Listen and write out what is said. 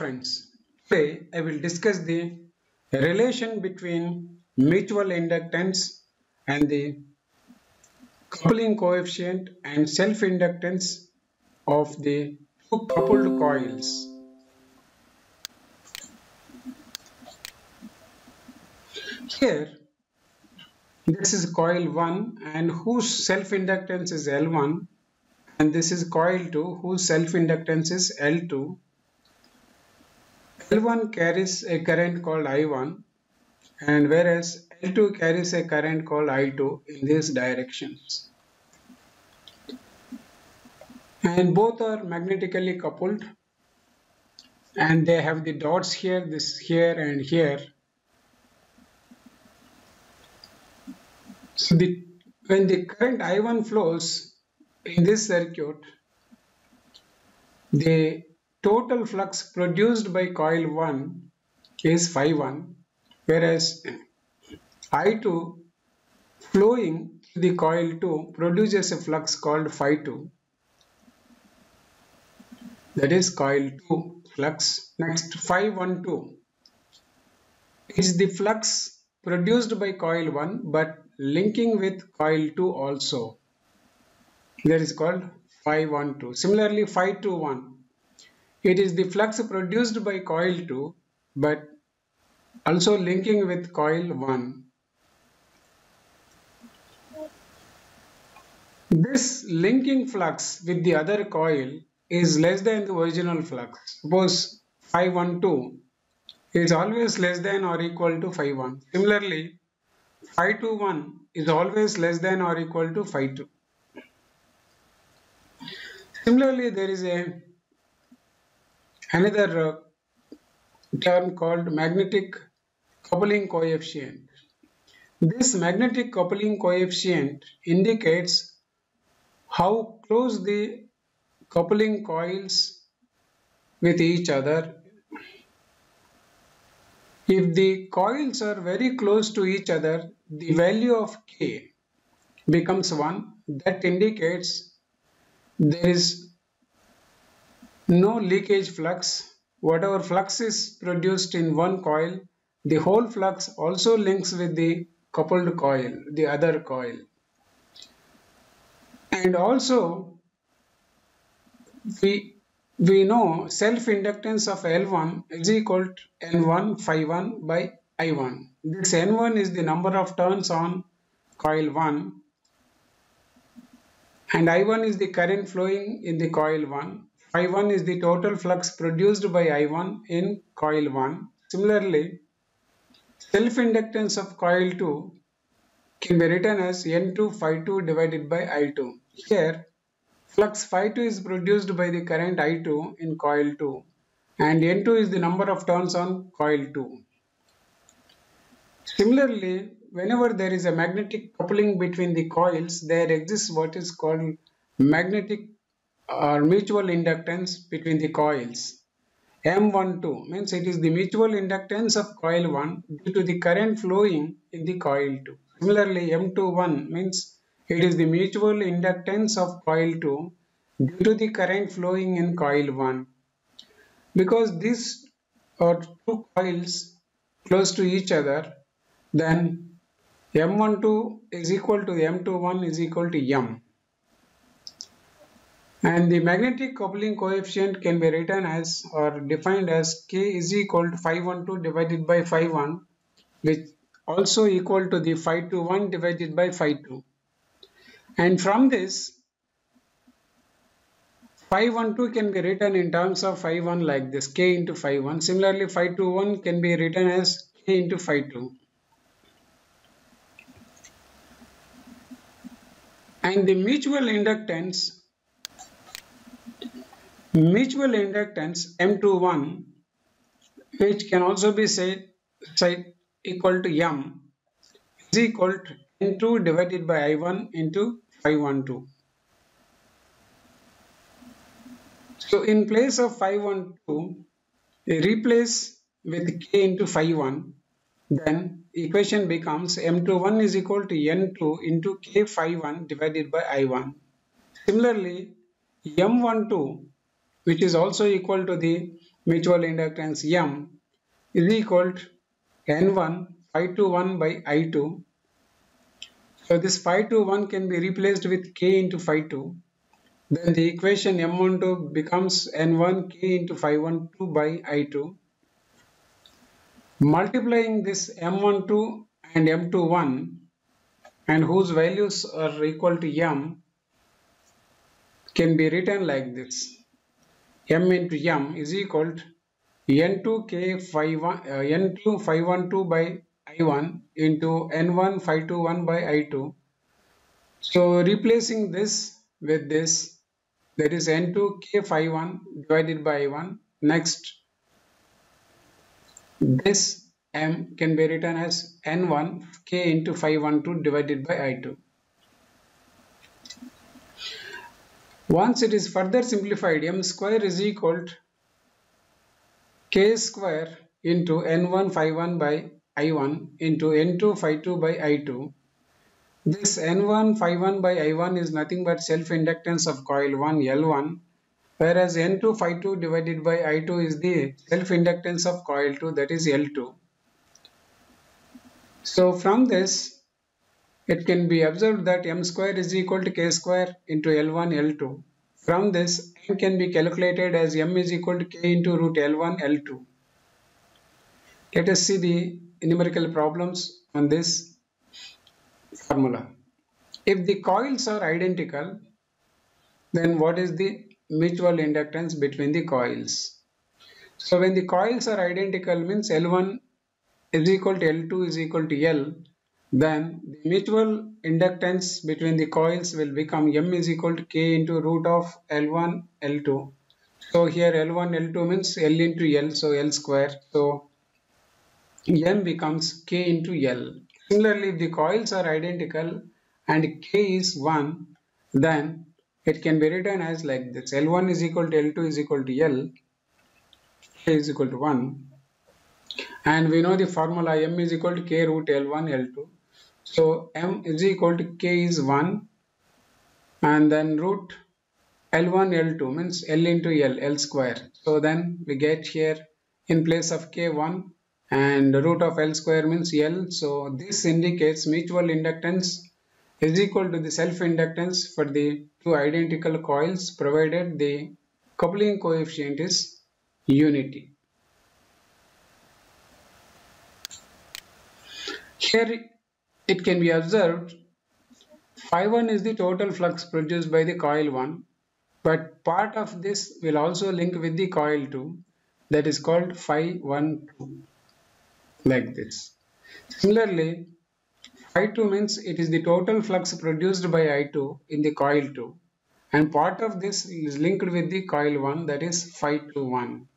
friends, today I will discuss the relation between mutual inductance and the coupling coefficient and self-inductance of the two coupled coils. Here, this is coil 1 and whose self-inductance is L1 and this is coil 2 whose self-inductance is L2. L1 carries a current called I1 and whereas L2 carries a current called I2 in these directions. And both are magnetically coupled and they have the dots here, this here and here So the, when the current I1 flows in this circuit, the total flux produced by coil 1 is phi 1 whereas I2 flowing through the coil 2 produces a flux called phi 2 that is coil 2 flux. Next phi 1 2 is the flux produced by coil 1 but linking with coil 2 also. That is called phi 1 2 similarly phi 2 1 it is the flux produced by coil 2 but also linking with coil 1 this linking flux with the other coil is less than the original flux. Suppose phi 1 2 is always less than or equal to phi 1 similarly phi 2 1 is always less than or equal to phi 2. Similarly, there is a another uh, term called magnetic coupling coefficient. This magnetic coupling coefficient indicates how close the coupling coils with each other if the coils are very close to each other, the value of K becomes 1. That indicates there is no leakage flux. Whatever flux is produced in one coil, the whole flux also links with the coupled coil, the other coil. And also, we we know self-inductance of L1 is equal to N1 phi 1 by I1. This N1 is the number of turns on coil 1 and I1 is the current flowing in the coil 1. Phi 1 is the total flux produced by I1 in coil 1. Similarly, self-inductance of coil 2 can be written as N2 phi 2 divided by I2. Here, Flux phi 2 is produced by the current I2 in coil 2 and N2 is the number of turns on coil 2. Similarly, whenever there is a magnetic coupling between the coils, there exists what is called magnetic or mutual inductance between the coils. M12 means it is the mutual inductance of coil 1 due to the current flowing in the coil 2. Similarly, M21 means it is the mutual inductance of coil 2 due to the current flowing in coil 1. Because these are two coils close to each other, then M12 is equal to M21 is equal to M. And the magnetic coupling coefficient can be written as or defined as K is equal to phi 12 divided by phi 1 which also equal to the phi 21 divided by phi 2. And from this, phi 1 2 can be written in terms of phi 1 like this, k into phi 1. Similarly, phi 2 1 can be written as k into phi 2. And the mutual inductance, mutual inductance M21, which can also be said, said equal to M, is equal to N2 divided by I1 into phi 1 2. So in place of phi 1 2, replace with k into phi 1, then equation becomes M21 is equal to N2 into k phi 1 divided by I1. Similarly, M12 which is also equal to the mutual inductance M is equal to N1 phi to 1 by I2. So this phi to 1 can be replaced with K into phi 2. Then the equation M12 becomes N1 K into phi 1 2 by I2. Multiplying this M12 and M21 and whose values are equal to M can be written like this. M into M is equal to N2 K phi 1, uh, N2 phi 1 2 by I1 into N1 phi 2 1 by I2. So replacing this with this that is N2 K phi 1 divided by I1. Next this M can be written as N1 K into phi 1 2 divided by I2. Once it is further simplified, m square is equal to k square into n1 phi 1 by i1 into n2 phi 2 by i2. This n1 phi 1 by i1 is nothing but self-inductance of coil 1 L1 whereas n2 phi 2 divided by i2 is the self-inductance of coil 2 that is L2. So from this it can be observed that m square is equal to k square into L1 L2. From this, m can be calculated as m is equal to k into root L1 L2. Let us see the numerical problems on this formula. If the coils are identical, then what is the mutual inductance between the coils? So when the coils are identical means L1 is equal to L2 is equal to L then the mutual inductance between the coils will become M is equal to K into root of L1 L2. So here L1 L2 means L into L so L square. So M becomes K into L. Similarly if the coils are identical and K is 1 then it can be written as like this L1 is equal to L2 is equal to L K is equal to 1 and we know the formula M is equal to K root L1 L2 so m is equal to k is 1 and then root L1 L2 means L into L, L square. So then we get here in place of K1 and root of L square means L. So this indicates mutual inductance is equal to the self-inductance for the two identical coils provided the coupling coefficient is unity. Here it can be observed phi 1 is the total flux produced by the coil 1 but part of this will also link with the coil 2 that is called phi 1 2 like this. Similarly phi 2 means it is the total flux produced by I2 in the coil 2 and part of this is linked with the coil 1 that is phi 2 1.